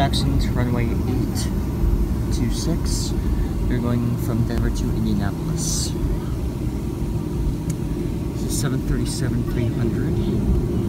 Jackson's runway 826. They're going from Denver to Indianapolis. This is 737 300.